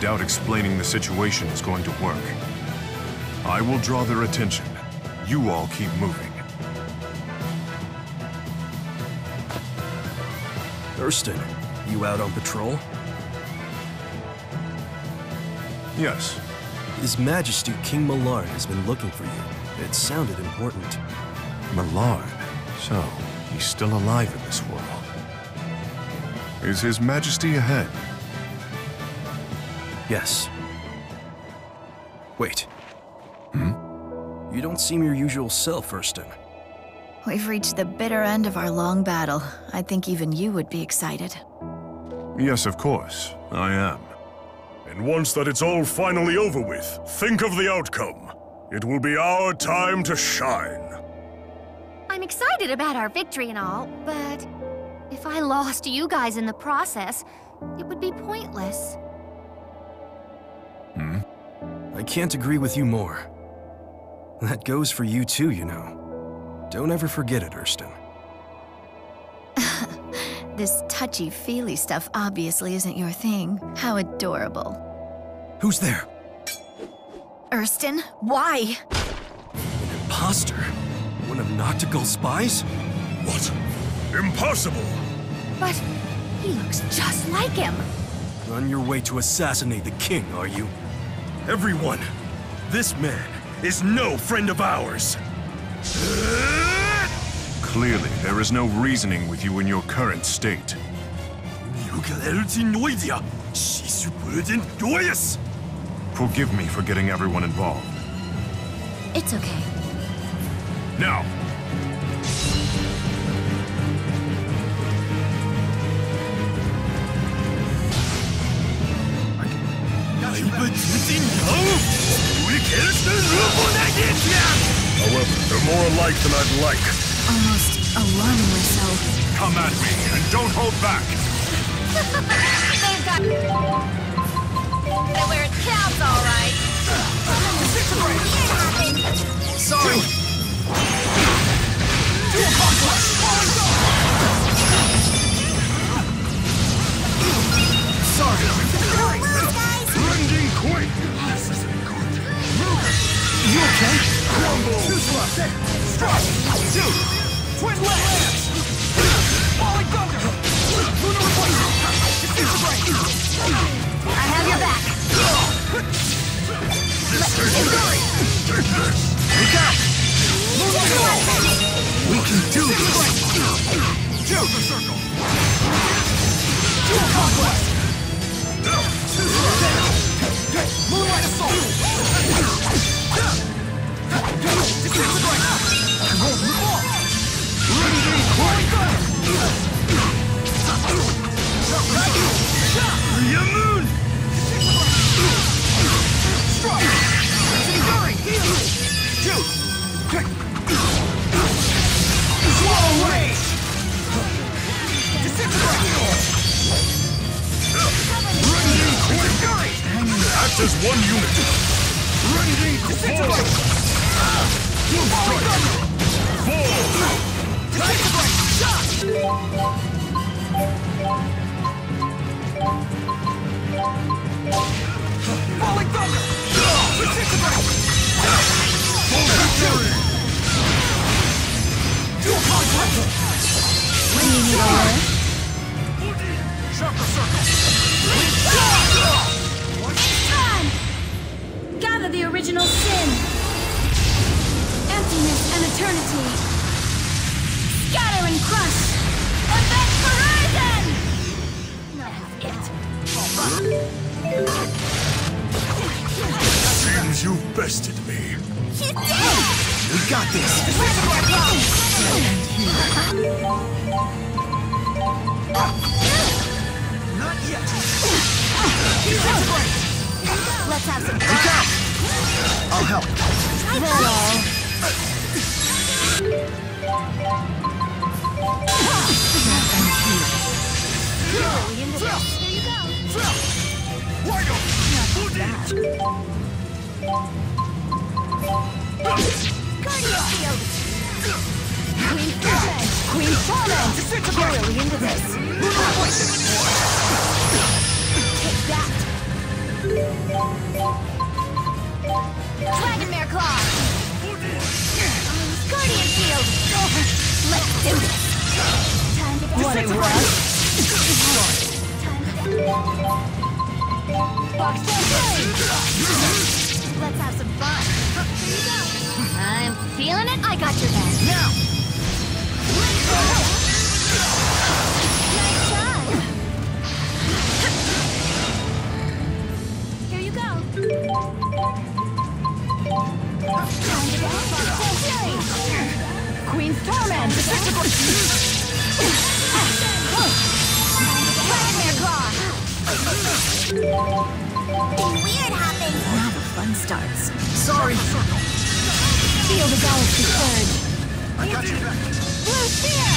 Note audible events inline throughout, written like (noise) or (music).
doubt explaining the situation is going to work. I will draw their attention. You all keep moving. Thurston, you out on patrol? Yes, His Majesty King Millard has been looking for you. It sounded important. Millard. So, he's still alive in this world. Is His Majesty ahead? Yes. Wait. Hmm? You don't seem your usual self, Thurston. We've reached the bitter end of our long battle. I think even you would be excited. Yes, of course. I am. And once that it's all finally over with, think of the outcome. It will be our time to shine. I'm excited about our victory and all, but if I lost you guys in the process, it would be pointless. Hmm? I can't agree with you more. That goes for you too, you know. Don't ever forget it, Erston. (laughs) This touchy-feely stuff obviously isn't your thing. How adorable. Who's there? Erston, why? An Imposter? One of Nachtigal's spies? What? Impossible! But he looks just like him. On your way to assassinate the king, are you? Everyone, this man is no friend of ours. Clearly, there is no reasoning with you in your current state. Forgive me for getting everyone involved. It's okay. Now, However, they're more alike than I'd like. Almost alarmingly so. come at me and don't hold back. They've got... They're where it counts, all right. Sorry! Rending do this! Two! The circle! Dual conquest! Moonlight assault! Disintegrate! Move off! Rending quake! Moon! Strike! Enduring! Heal! Shoot! As one unit! Rending Disintegrate! Falling thunder! Fall! Disintegrate! Shot! Falling thunder! Disintegrate! Full victory! Dual contact! Do you need a lift? Chakra circle! Original sin. Emptiness and eternity. Scatter and crush. Event horizon! Seems you've bested me. We got this! Not yet! Let's have some Look Cardio field. Queen Fallen. Queen. Disintegrate! Really into this. Let's have some fun. Here you go. I'm feeling it. I got your back. Now. Now starts. Sorry! Feel the galaxy surge. Blue Spear.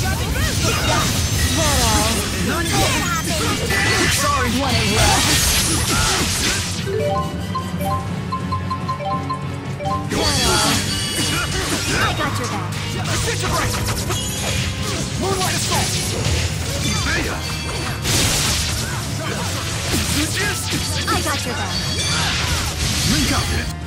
Sharpen Boost. That all. Weird happens. Sorry! What a rush! I got your back. Moonlight Assault! I got your back. Link up!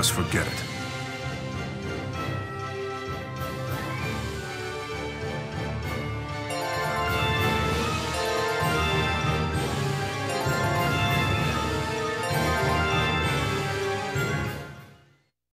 Just forget it.